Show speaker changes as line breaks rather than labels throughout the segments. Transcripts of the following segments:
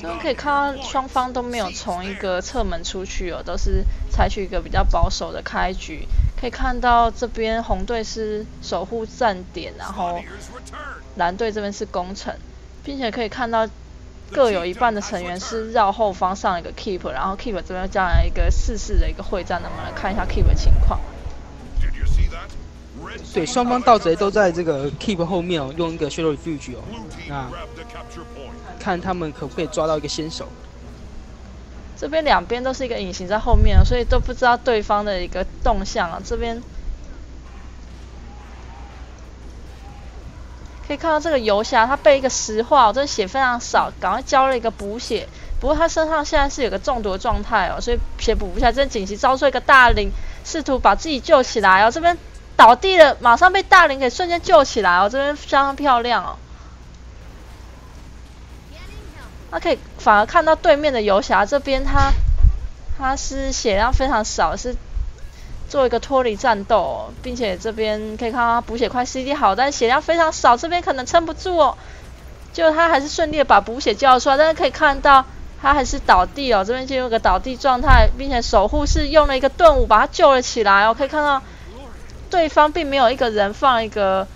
这边可以看到双方都没有从一个侧门出去哦，都是采取一个比较保守的开局。可以看到这边红队是守护站点，然后蓝队这边是攻城，并且可以看到各有一半的成员是绕后方上一个 keep，然后 keep 这边加来一个四四的一个会战，那么来看一下 keep 的情况。
对，双方盗贼都在这个 keep 后面哦，用一个 shadow refuge 哦，那看他们可不可以抓到一个先手。
这边两边都是一个隐形在后面，所以都不知道对方的一个动向啊。这边可以看到这个游侠，他被一个石化，这血非常少，赶快交了一个补血。不过他身上现在是有个中毒的状态哦，所以血补不下。这边紧急招出一个大灵，试图把自己救起来哦。这边。倒地了，马上被大灵给瞬间救起来哦，这边非常漂亮哦。那可以反而看到对面的游侠这边，他他是血量非常少，是做一个脱离战斗，并且这边可以看到他补血快 CD 好，但血量非常少，这边可能撑不住哦。就他还是顺利的把补血交出来，但是可以看到他还是倒地哦，这边进入个倒地状态，并且守护是用了一个盾舞把他救了起来哦，可以看到。对方并没有一个人放一个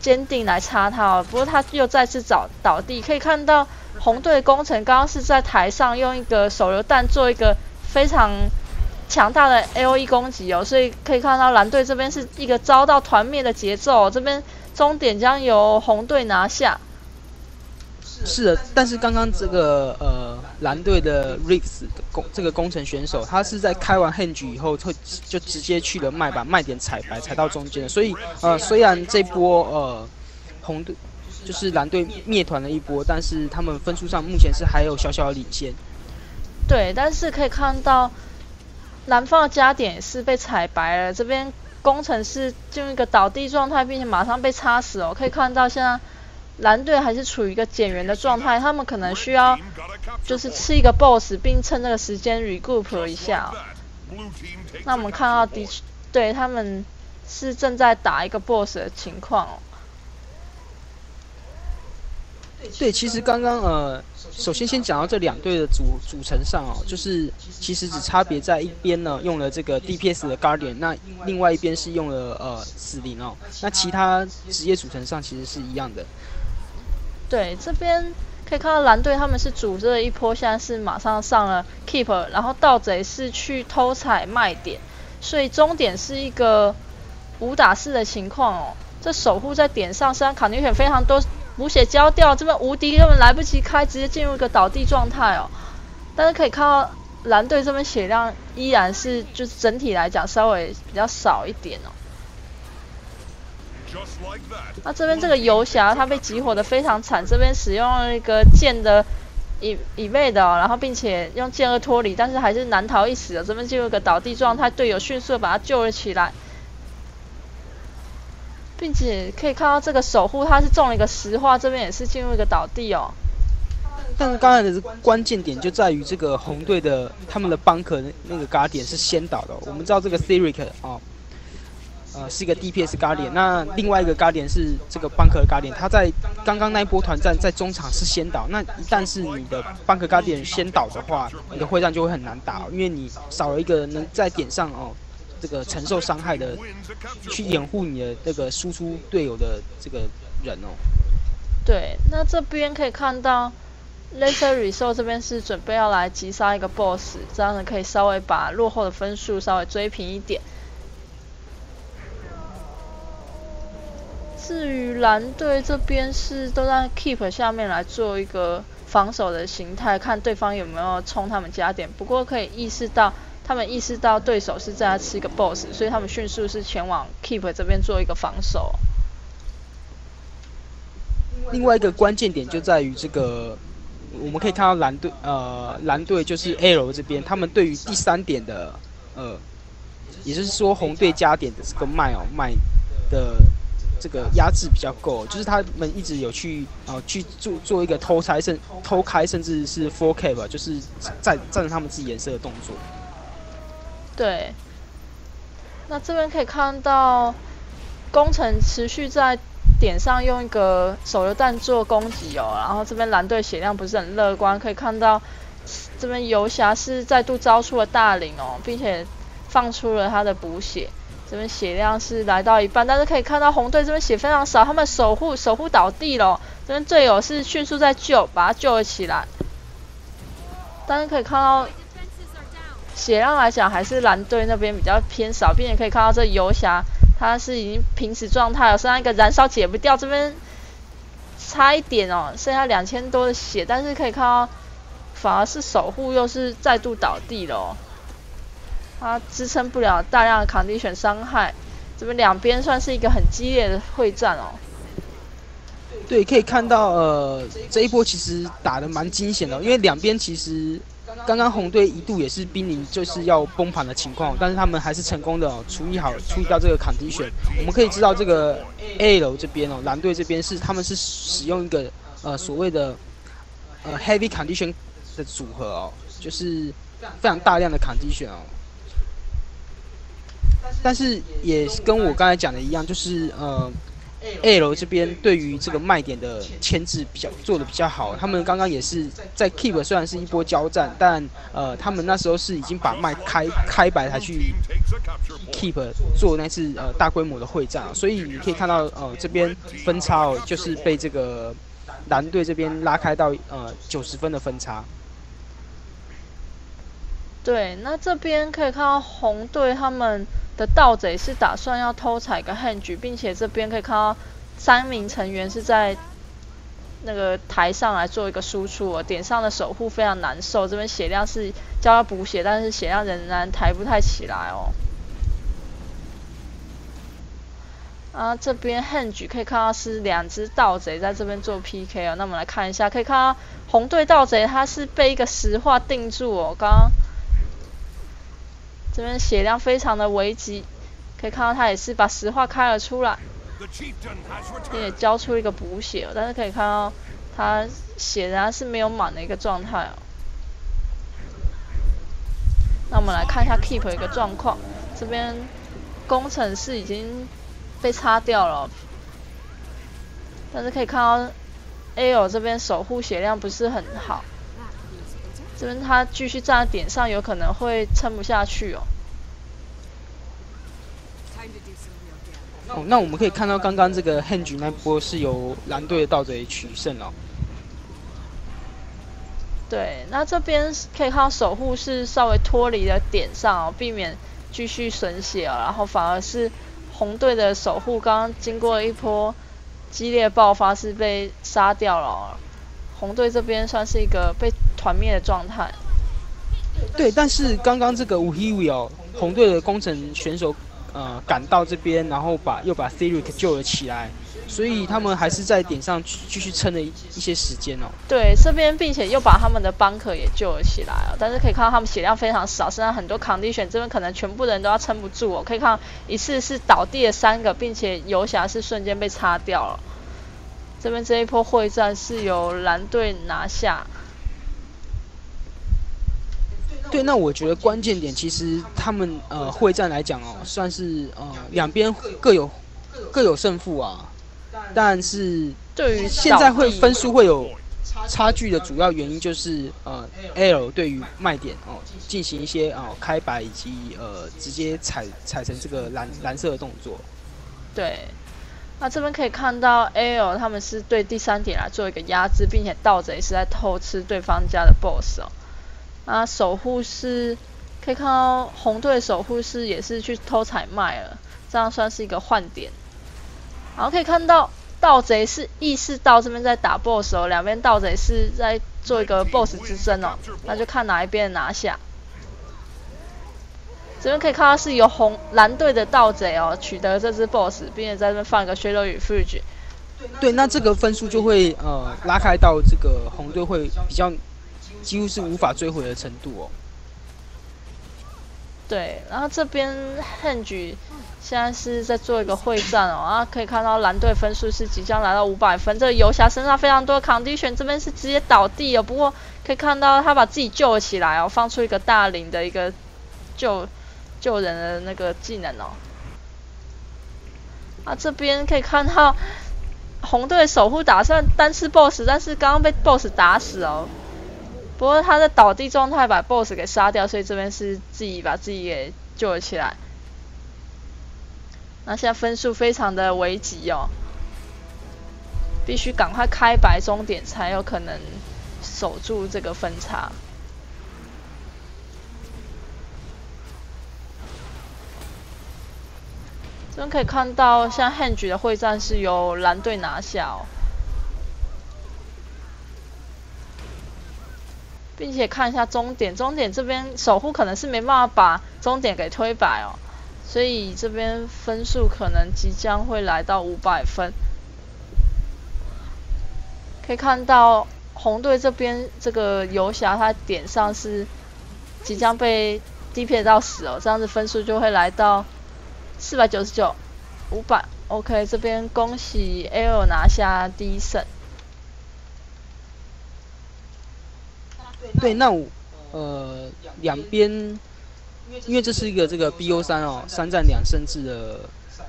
坚定来插他哦，不过他又再次找倒地，可以看到红队工程刚刚是在台上用一个手榴弹做一个非常强大的 L E 攻击哦，所以可以看到蓝队这边是一个遭到团灭的节奏，这边终点将由红队拿下。
是的，但是刚刚这个呃蓝队的 Rix 的工这个工程选手，他是在开完 Henge 以后，会就直接去了麦把麦点踩白，踩到中间所以呃虽然这波呃红队就是蓝队灭团了一波，但是他们分数上目前是还有小小的领先。
对，但是可以看到蓝方的加点是被踩白了，这边工程师进入一个倒地状态，并且马上被插死哦，可以看到现在。蓝队还是处于一个减员的状态，他们可能需要就是吃一个 boss，并趁这个时间 regroup 一下。那我们看到的确，对他们是正在打一个 boss 的情况哦。
对，其实刚刚呃，首先先讲到这两队的组组成上哦，就是其实只差别在一边呢用了这个 DPS 的 Guardian，那另外一边是用了呃死灵哦，那其他职业组成上其实是一样的。
对，这边可以看到蓝队他们是组织了一波，现在是马上上了 keep，然后盗贼是去偷采卖点，所以终点是一个五打四的情况哦。这守护在点上，虽然卡尼犬非常多，补血交掉，这边无敌根本来不及开，直接进入一个倒地状态哦。但是可以看到蓝队这边血量依然是，就是整体来讲稍微比较少一点哦。那这边这个游侠他被集火的非常惨，这边使用了一个剑的以以位的，然后并且用剑而脱离，但是还是难逃一死的。这边进入一个倒地状态，队友迅速把他救了起来，并且可以看到这个守护他是中了一个石化，这边也是进入一个倒地哦。
但是刚才的关键点就在于这个红队的他们的邦克那个嘎点是先倒的。我们知道这个 Seric 啊。呃，是一个 DPS 嘎点，那另外一个嘎点是这个邦克的嘎点，他在刚刚那一波团战在中场是先倒，那一旦是你的邦克嘎点先倒的话，你的会战就会很难打，因为你少了一个能在点上哦，这个承受伤害的，去掩护你的这个输出队友的这个人哦。
对，那这边可以看到 Laser r e s o r 这边是准备要来击杀一个 BOSS，这样子可以稍微把落后的分数稍微追平一点。至于蓝队这边是都在 keep 下面来做一个防守的形态，看对方有没有冲他们加点。不过可以意识到，他们意识到对手是在吃一个 boss，所以他们迅速是前往 keep 这边做一个防守。
另外一个关键点就在于这个，我们可以看到蓝队呃蓝队就是 L 这边，他们对于第三点的呃，也就是说红队加点的这个卖哦卖的。这个压制比较够，就是他们一直有去啊去做做一个偷拆甚偷开甚至是 4K 吧，就是占占着他们自己颜色的动作。
对，那这边可以看到工程持续在点上用一个手榴弹做攻击哦，然后这边蓝队血量不是很乐观，可以看到这边游侠是再度招出了大领哦，并且放出了他的补血，这边血量是来到一半，但是可以看到红队这边血非常少，他们守护守护倒地了，这边队友是迅速在救，把他救了起来，但是可以看到血量来讲还是蓝队那边比较偏少，并且可以看到这游侠。他是已经濒死状态了，剩下一个燃烧解不掉，这边差一点哦，剩下两千多的血，但是可以看到，反而是守护又是再度倒地了，他支撑不了大量的 condition 伤害，这边两边算是一个很激烈的会战哦。
对，可以看到呃这一波其实打的蛮惊险的，因为两边其实。刚刚红队一度也是濒临就是要崩盘的情况，但是他们还是成功的哦处理好处理掉这个 condition。我们可以知道这个 A 楼这边哦，蓝队这边是他们是使用一个呃所谓的呃 heavy condition 的组合哦，就是非常大量的 condition 哦。但是也跟我刚才讲的一样，就是呃。L 这边对于这个卖点的牵制比较做的比较好，他们刚刚也是在 Keep，虽然是一波交战，但呃，他们那时候是已经把麦开开白才去 Keep 做那次呃大规模的会战，所以你可以看到呃这边分差哦，就是被这个蓝队这边拉开到呃九十分的分差。
对，那这边可以看到红队他们。的盗贼是打算要偷采个 Henge，并且这边可以看到三名成员是在那个台上来做一个输出哦。点上的守护非常难受，这边血量是叫他补血，但是血量仍然抬不太起来哦。啊，这边 Henge 可以看到是两只盗贼在这边做 PK 哦。那我们来看一下，可以看到红队盗贼他是被一个石化定住哦，刚刚。这边血量非常的危急，可以看到他也是把石化开了出来，也交出一个补血，但是可以看到他显然是没有满的一个状态哦。那我们来看一下 Keep 一个状况，这边工程师已经被擦掉了，但是可以看到 A.O. 这边守护血量不是很好。这边他继续站在点上，有可能会撑不下去哦。
哦，那我们可以看到刚刚这个 Henge 那波是由蓝队的盗贼取胜了。
对，那这边可以看到守护是稍微脱离了点上哦，避免继续损血哦，然后反而是红队的守护刚刚经过一波激烈爆发是被杀掉了。红队这边算是一个被团灭的状态。
对，但是刚刚这个 w h i 哦，红队的工程选手呃赶到这边，然后把又把 t h e r i c 救了起来，所以他们还是在点上继续撑了一一些时间哦。
对，这边并且又把他们的邦克也救了起来哦，但是可以看到他们血量非常少，身上很多 condition，这边可能全部人都要撑不住哦。可以看到一次是倒地了三个，并且游侠是瞬间被擦掉了。这边这一波会战是由蓝队拿下。
对，那我觉得关键点其实他们呃会战来讲哦，算是呃两边各有各有胜负啊。但是
对于
现在会分数会有差距的主要原因就是呃 L 对于卖点哦进行一些啊开白以及呃直接踩踩成这个蓝蓝色的动作。
对。那这边可以看到 L 他们是对第三点来做一个压制，并且盗贼是在偷吃对方家的 BOSS 哦。那守护是可以看到红队守护是也是去偷采麦了，这样算是一个换点。然后可以看到盗贼是意识到这边在打 BOSS 哦，两边盗贼是在做一个 BOSS 之争哦，那就看哪一边拿下。这边可以看到是由红蓝队的盗贼哦取得这只 BOSS，并且在这边放一个 Shadow 与 Fridge。
对，那这个分数就会呃拉开到这个红队会比较几乎是无法追回的程度哦。
对，然后这边 Henge 现在是在做一个会战哦，然后可以看到蓝队分数是即将来到五百分，这个游侠身上非常多 condition，这边是直接倒地哦，不过可以看到他把自己救了起来哦，放出一个大领的一个救。救人的那个技能哦，啊，这边可以看到 红队守护打算单吃 BOSS，但是刚刚被 BOSS 打死哦。不过他的倒地状态把 BOSS 给杀掉，所以这边是自己把自己给救了起来。那现在分数非常的危急哦，必须赶快开白终点才有可能守住这个分差。这边可以看到，像 Henge 的会战是由蓝队拿下哦，并且看一下终点，终点这边守护可能是没办法把终点给推白哦，所以这边分数可能即将会来到五百分。可以看到红队这边这个游侠他点上是即将被 DP 到死哦，这样子分数就会来到。四百九十九，五百，OK，这边恭喜 L 拿下第一胜。
对，那我呃两边，因为这是一个这个 BO 三哦，三战两胜制的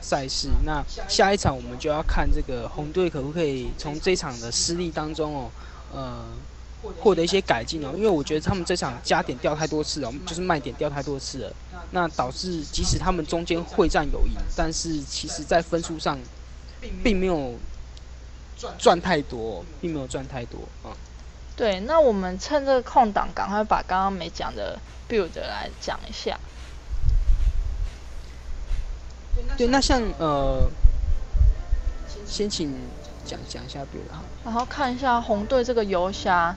赛事。那下一场我们就要看这个红队可不可以从这场的失利当中哦，呃。获得一些改进哦，因为我觉得他们这场加点掉太多次了，就是卖点掉太多次了，那导致即使他们中间会战有赢，但是其实在分数上并没有赚太多，并没有赚太多啊。
对，那我们趁这个空档，赶快把刚刚没讲的 build 来讲一下。
对，那像呃，先请讲讲一下 build 哈。
然后看一下红队这个游侠。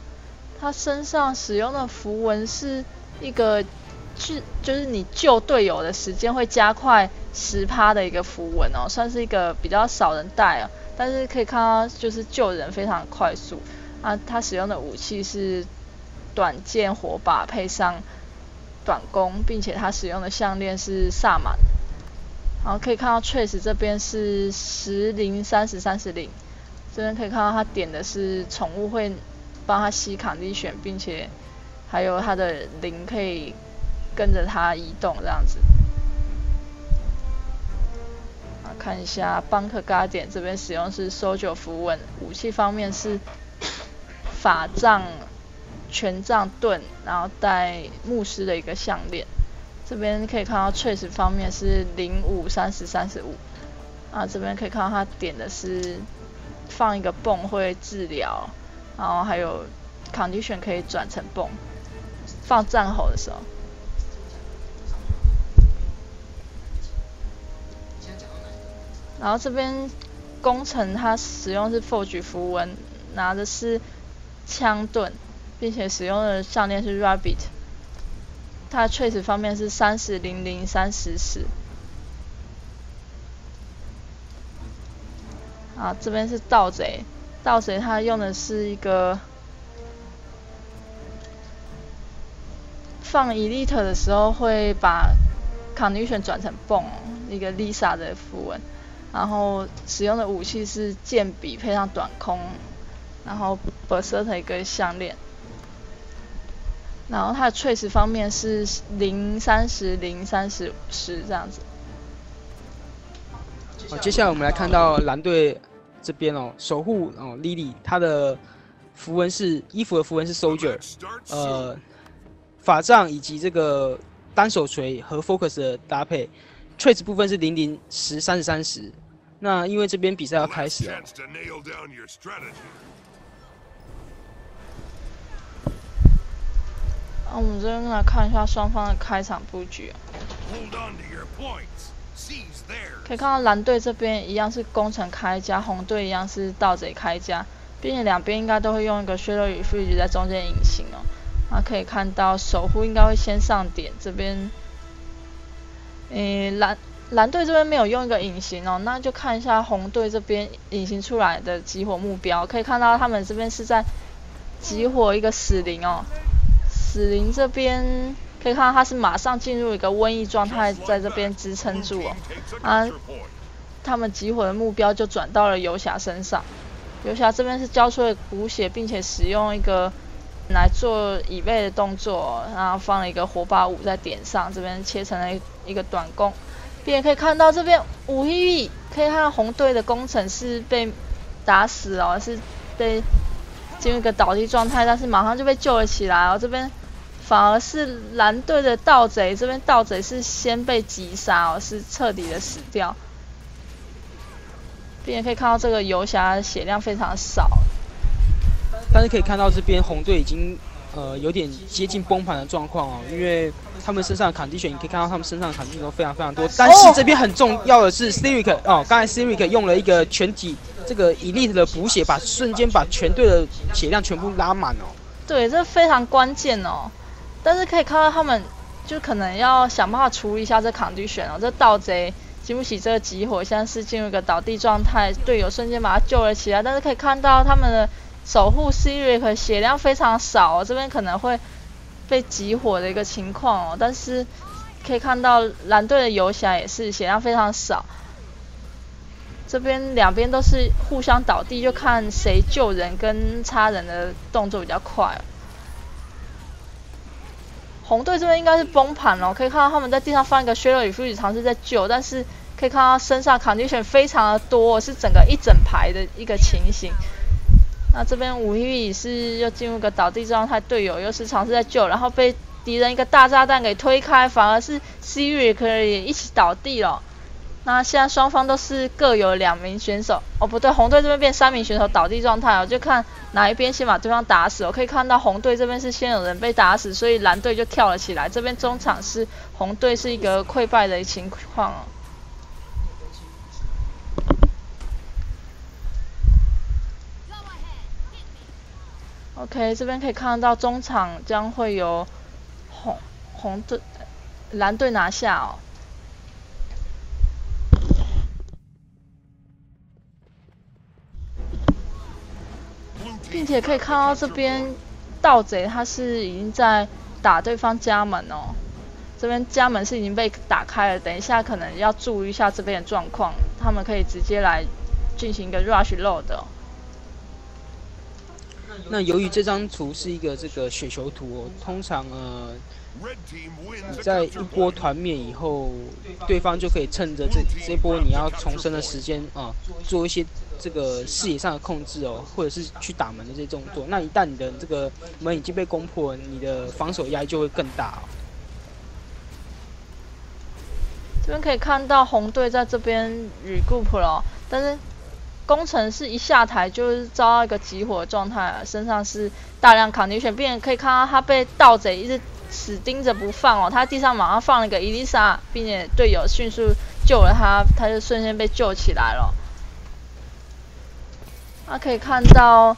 他身上使用的符文是一个，是就是你救队友的时间会加快十趴的一个符文哦，算是一个比较少人带啊，但是可以看到就是救人非常快速啊。他使用的武器是短剑火把配上短弓，并且他使用的项链是萨满。然后可以看到 Trace 这边是十零三十三十零，这边可以看到他点的是宠物会。帮他吸卡力选，并且还有他的灵可以跟着他移动这样子。啊，看一下邦克嘎点这边使用是 Soldier 符文，武器方面是法杖、权杖盾，然后带牧师的一个项链。这边可以看到 Trace 方面是零五三十三十五。啊，这边可以看到他点的是放一个泵会治疗。然后还有 condition 可以转成泵，放战吼的时候。然后这边工程他使用是 forge 符文，拿的是枪盾，并且使用的项链是 rabbit。他 trace 方面是三十零零三十十。啊，这边是盗贼。盗贼他用的是一个放 elite 的时候会把 condition 转成泵，一个 Lisa 的符文，然后使用的武器是剑笔配上短空，然后 berserk 一个项链，然后它的 trace 方面是零三十零三十十这样子。
好，接下来我们来看到蓝队。这边哦，守护哦，Lily，她的符文是衣服的符文是 Soldier，呃，法杖以及这个单手锤和 Focus 的搭配，Trace 部分是零零十三十三十。那因为这边比赛要开始了，
那我们这边来看一下双方的开场布局。可以看到蓝队这边一样是工程开加，红队一样是盗贼开加，并且两边应该都会用一个 Shadow 与防御在中间隐形哦。啊，可以看到守护应该会先上点，这边，诶蓝蓝队这边没有用一个隐形哦，那就看一下红队这边隐形出来的集火目标，可以看到他们这边是在集火一个死灵哦，死灵这边。可以看到他是马上进入一个瘟疫状态，在这边支撑住哦。啊，他们集火的目标就转到了游侠身上。游侠这边是交出了补血，并且使用一个来做以备的动作，然后放了一个火把五在点上，这边切成了一个短弓。并且可以看到这边五 E，可以看到红队的工程是被打死哦，是被进入一个倒地状态，但是马上就被救了起来哦。这边反而是蓝队的盗贼，这边盗贼是先被击杀哦，是彻底的死掉。并且可以看到这个游侠血量非常少，
但是可以看到这边红队已经呃有点接近崩盘的状况哦，因为他们身上的 condition，你可以看到他们身上的 condition 都非常非常多。但是这边很重要的是 Siric 哦，刚才 Siric 用了一个全体这个 elite 的补血，把瞬间把全队的血量全部拉满哦。
对，这非常关键哦。但是可以看到他们就可能要想办法处理一下这 condition 哦，这盗贼。经不起这个集火，现在是进入一个倒地状态，队友瞬间把他救了起来。但是可以看到他们的守护 Siric 血量非常少，哦这边可能会被集火的一个情况哦。但是可以看到蓝队的游侠也是血量非常少，这边两边都是互相倒地，就看谁救人跟插人的动作比较快。红队这边应该是崩盘了，可以看到他们在地上放一个削弱与负 e 尝试在救，但是可以看到身上 condition 非常的多，是整个一整排的一个情形。那这边五 E 是又进入个倒地状态，队友又是尝试在救，然后被敌人一个大炸弹给推开，反而是 Siri 可以一起倒地了。那现在双方都是各有两名选手，哦不对，红队这边变三名选手倒地状态哦，就看哪一边先把对方打死。我可以看到红队这边是先有人被打死，所以蓝队就跳了起来。这边中场是红队是一个溃败的情况哦。OK，这边可以看到中场将会由红红队蓝队拿下哦。并且可以看到这边盗贼他是已经在打对方家门哦，这边家门是已经被打开了，等一下可能要注意一下这边的状况，他们可以直接来进行一个 rush load。
那由于这张图是一个这个雪球图哦，通常呃。你在一波团灭以后，对方就可以趁着这这波你要重生的时间啊，做一些这个视野上的控制哦，或者是去打门的这些动作。那一旦你的这个门已经被攻破，你的防守压力就会更大。
这边可以看到红队在这边 regroup 了，但是工程师一下台就是遭到一个集火状态，身上是大量抗敌选，并且可以看到他被盗贼一直。死盯着不放哦，他地上马上放了个伊丽莎，并且队友迅速救了他，他就瞬间被救起来了。他可以看到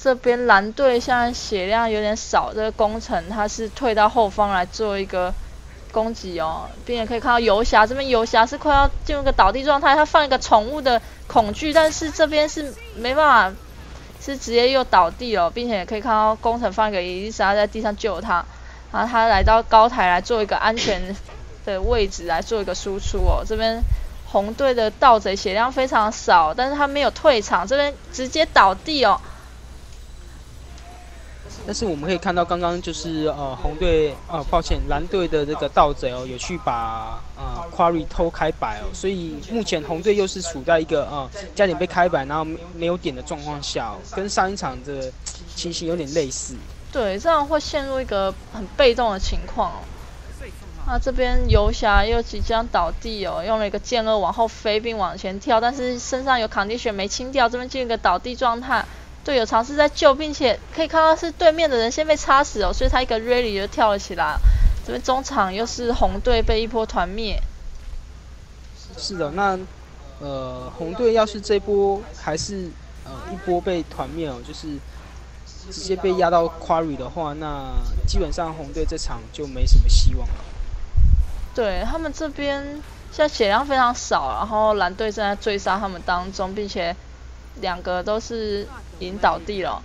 这边蓝队现在血量有点少，这个工程他是退到后方来做一个攻击哦，并且可以看到游侠这边游侠是快要进入个倒地状态，他放一个宠物的恐惧，但是这边是没办法，是直接又倒地了，并且可以看到工程放一个伊丽莎在地上救他。然后他来到高台来做一个安全的位置来做一个输出哦。这边红队的盗贼血量非常少，但是他没有退场，这边直接倒地哦。
但是我们可以看到，刚刚就是呃红队呃抱歉蓝队的这个盗贼哦，有去把呃 quarry 偷开白哦，所以目前红队又是处在一个呃加点被开白，然后没有点的状况下，跟上一场的情形有点类似。
对，这样会陷入一个很被动的情况哦。那这边游侠又即将倒地哦，用了一个剑二往后飞并往前跳，但是身上有 condition 没清掉，这边进入一个倒地状态。队友尝试在救，并且可以看到是对面的人先被插死哦，所以他一个 really 就跳了起来。这边中场又是红队被一波团灭。
是的，那呃红队要是这波还是呃一波被团灭哦，就是。直接被压到 quarry 的话，那基本上红队这场就没什么希望了。
对他们这边现在血量非常少，然后蓝队正在追杀他们当中，并且两个都是已经倒地了。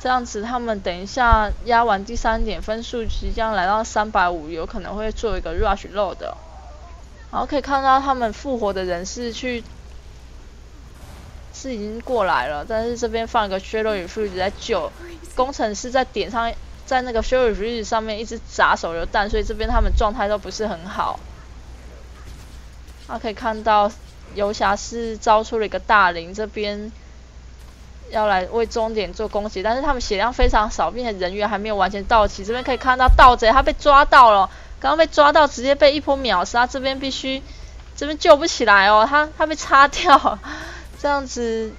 这样子，他们等一下压完第三点分数，即将来到三百五，有可能会做一个 rush load。然后可以看到他们复活的人是去。是已经过来了，但是这边放一个 s h a d o w 与 f r e 在救，工程师在点上，在那个 s h a d o w 与 freeze 上面一直砸手榴弹，所以这边他们状态都不是很好。他可以看到游侠是招出了一个大灵，这边要来为终点做攻击，但是他们血量非常少，并且人员还没有完全到齐。这边可以看到盗贼他被抓到了，刚刚被抓到，直接被一波秒杀。这边必须这边救不起来哦，他他被擦掉，这样子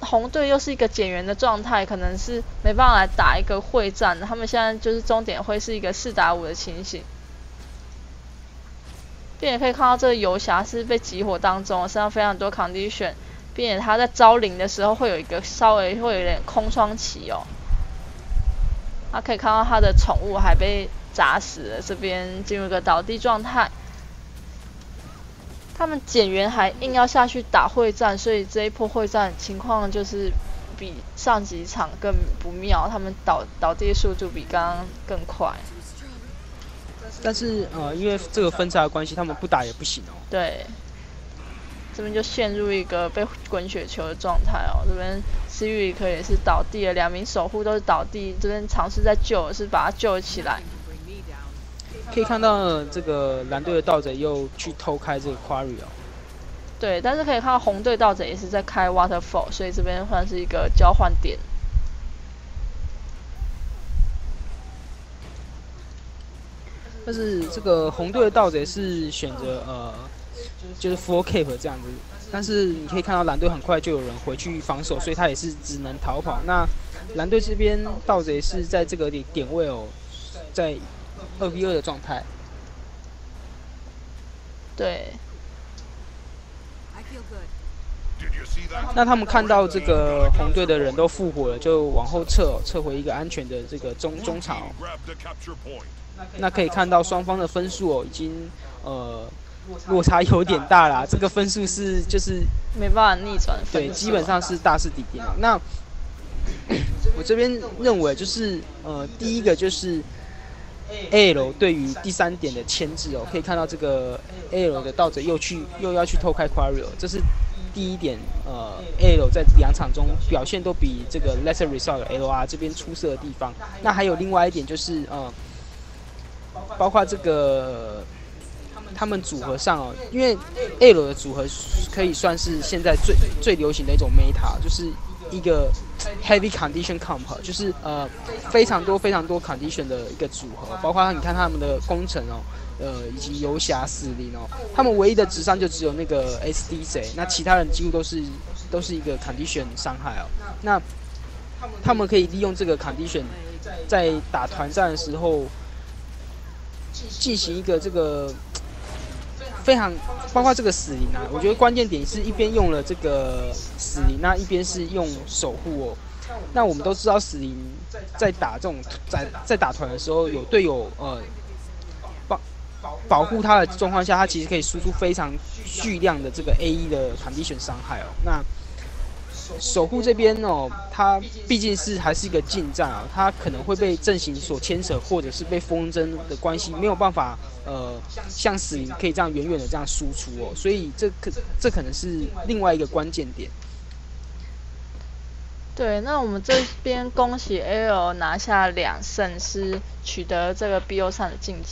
红队又是一个减员的状态，可能是没办法来打一个会战。他们现在就是终点会是一个四打五的情形。并且可以看到这个游侠是被集火当中，身上非常多 condition，并且他在招灵的时候会有一个稍微会有点空窗期哦。他可以看到他的宠物还被砸死了，这边进入一个倒地状态。他们减员还硬要下去打会战，所以这一波会战情况就是比上几场更不妙，他们倒倒地速度比刚刚更快。
但是呃，因为这个分差的关系，他们不打也不行哦。
对，这边就陷入一个被滚雪球的状态哦。这边思域可也是倒地了，两名守护都是倒地。这边尝试在救，是把他救起来。
可以看到这个蓝队的盗贼又去偷开这个 quarry 哦。
对，但是可以看到红队盗贼也是在开 waterfall，所以这边算是一个交换点。
但是这个红队的盗贼是选择呃，就是 four cap 这样子，但是你可以看到蓝队很快就有人回去防守，所以他也是只能逃跑。那蓝队这边盗贼是在这个点点位哦，在二 v 二的状态。
对。
那他们看到这个红队的人都复活了，就往后撤，撤回一个安全的这个中中场。那可以看到双方的分数哦，已经呃落差有点大啦。这个分数是就是
没办法逆转，
对，基本上是大势底定。那我这边认为就是呃第一个就是 L 对于第三点的牵制哦，可以看到这个 L 的盗贼又去又要去偷开 Quarry，这是第一点。呃 L 在两场中表现都比这个 Lesser Result L R 这边出色的地方。那还有另外一点就是呃。包括这个，他们组合上哦，因为 L 的组合可以算是现在最最流行的一种 meta，就是一个 heavy condition comp，就是呃非常多非常多 condition 的一个组合。包括你看他们的工程哦，呃以及游侠死灵哦，他们唯一的智商就只有那个 SDZ，那其他人几乎都是都是一个 condition 伤害哦。那他们可以利用这个 condition 在打团战的时候。进行一个这个非常包括这个死灵啊，我觉得关键点是一边用了这个死灵，那一边是用守护哦。那我们都知道死灵在打这种在在打团的时候，有队友呃保保护他的状况下，他其实可以输出非常巨量的这个 A E 的团队选伤害哦。那守护这边哦，他毕竟是还是一个近战啊，他可能会被阵型所牵扯，或者是被风筝的关系，没有办法呃像死灵可以这样远远的这样输出哦，所以这可这可能是另外一个关键点。
对，那我们这边恭喜 L 拿下两胜，是取得这个 BO 上的晋级。